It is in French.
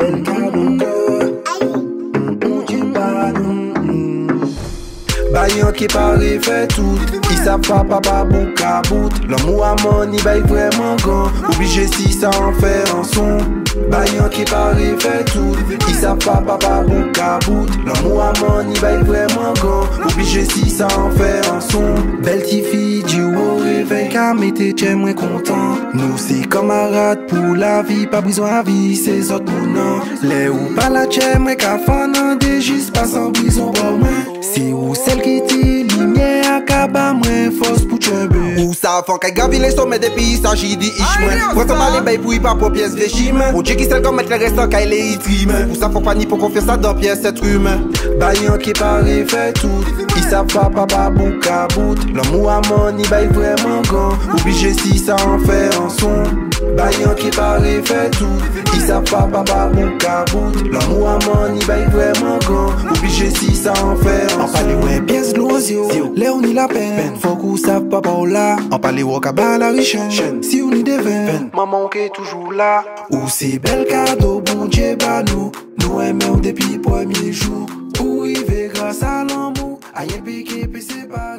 bel Bon Bayan qui paraît fait tout. Ils savent pas papa bon cabout L'amour à mon il baille vraiment grand. Obligé si ça en fait un son. Bayan qui paraît fait tout. Ils savent pas papa bon cabout L'amour à mon il baille vraiment grand. Obligé si ça en fait un son. Belle petite fille du haut Qu'à mettre t'es moins content. Nous c'est camarades pour la vie Pas besoin à vie c'est autres non Les ou pas la tchè moi qu'à fan en des juste pas sans prison pour moi C'est ou celle qui ti lumière à kaba moi force pour tchèbe Ou sa fan kay gravi les sommets depuis il s'agit di ish mwen Prends ton mal bay pour y pas pour pièce véchim Ou Dieu qui sait comme mettre les restants kay les itrim Ou sa faut pas ni pour confier ça dans pièce être humain Bayan qui paraît fait tout. Ils savent pas papa bon cabout L'amour à mon il baille vraiment grand. Obligé si ça en fait un son. Bayan qui paraît fait tout. Ils savent pas papa bon cabout L'amour à mon il baille vraiment grand. Obligé si ça en fait un son En parle ouais pièce l'oisio Léon ni la peine. Faut qu'on savent papa ou là. En parle wakaba la richesse. Si on y devait Maman qui est toujours là. Ou c'est bel cadeau bon Dieu bah nous. Nous aimons depuis premier Salamou, aye biki pisi ba